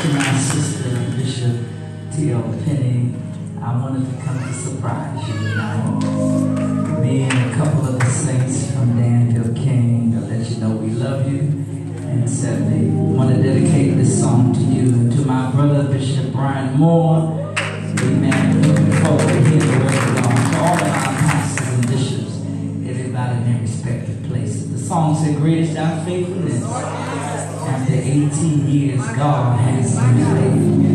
to my sister, Bishop T.L. Penny. I wanted to come to surprise you. know. Me and a couple of the saints from Danville came to let you know we love you. And certainly want to dedicate this song to you and to my brother, Bishop Brian Moore. Amen. Looking forward to hearing the word of God. To all of our pastors and bishops, everybody in their respective places. The song said, Great is thy faithfulness. After 18 years, God has been faithful.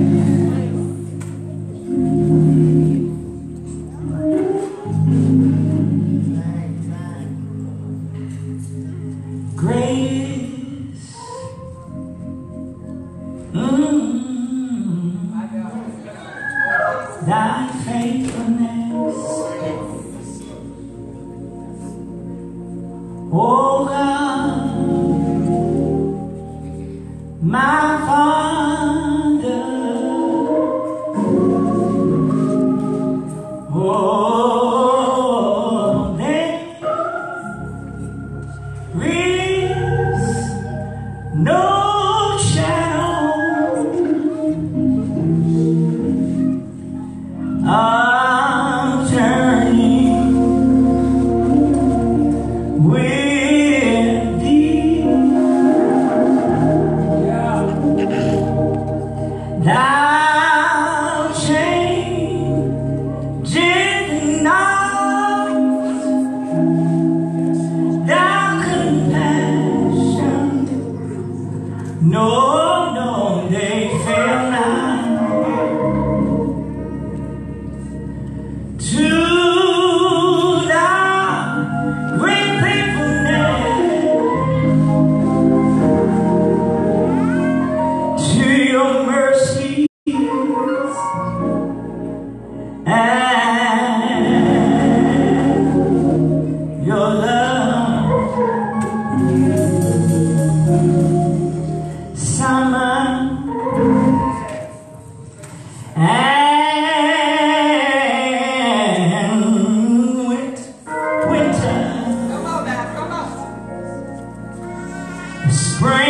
Springtime,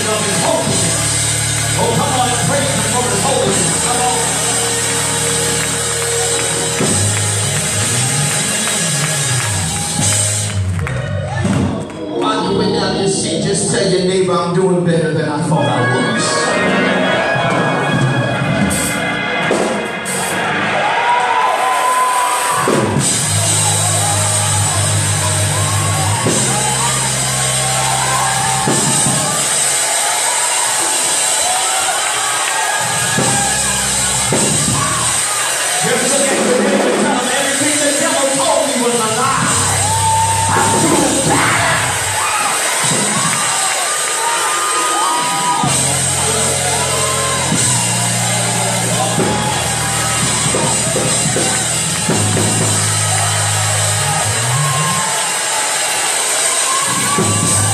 mountain of his holiness. Oh, come on and praise him for his holiness. Come on. On your way down your seat, just tell your neighbor I'm doing better than I thought I was. truth.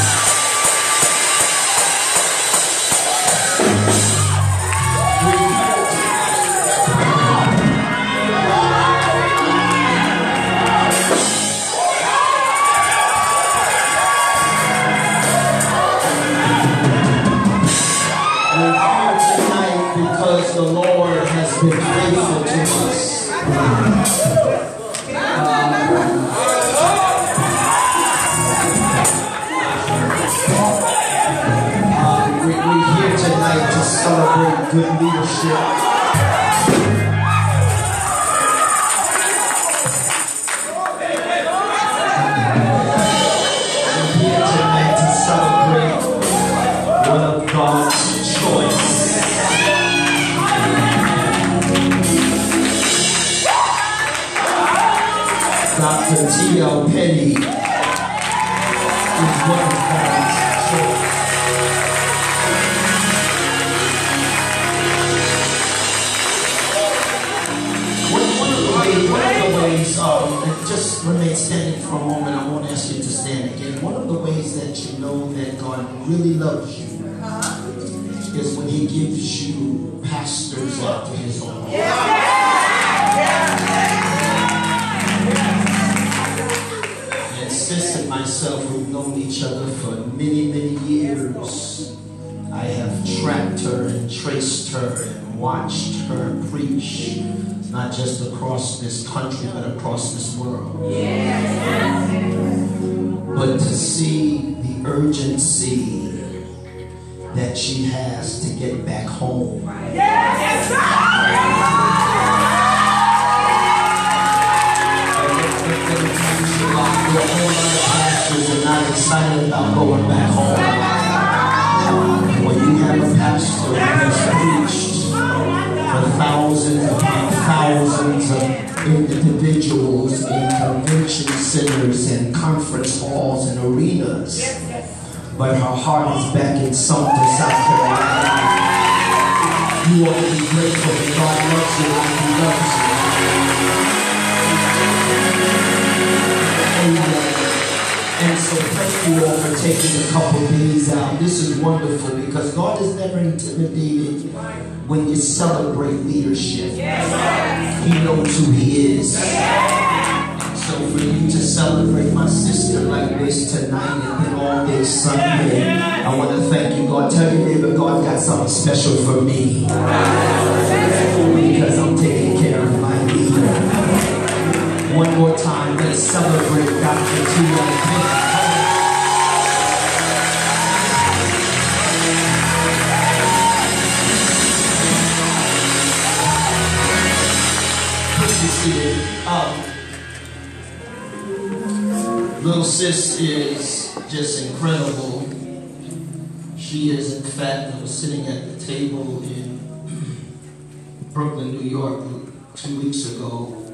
We're here tonight to celebrate good leadership. We're here tonight to celebrate God's choice. Dr. T.L. Penny for a moment. I won't ask you to stand again. One of the ways that you know that God really loves you is when He gives you pastors after His own heart. And sis and myself, we've known each other for many, many years. I have tracked her and traced her and watched her preach, not just across this country, but across this world. But to see the urgency that she has to get back home. Excited about going back home. When you have a pastor who has preached for thousands upon thousands of individuals in convention centers and conference halls and arenas, but her heart is back in Sumter, South Carolina. You ought to be grateful that God loves you like He loves you. Amen. And so thank you all for taking a couple days out. This is wonderful because God is never intimidated when you celebrate leadership. He knows who He is. So for you to celebrate my sister like this tonight and then all day Sunday, I want to thank you, God. Tell your neighbor, God got something special for me. Because I'm taking One more time, let's celebrate Dr. Be seated. Um, little sis is just incredible. She is, in fact, sitting at the table in Brooklyn, New York, two weeks ago,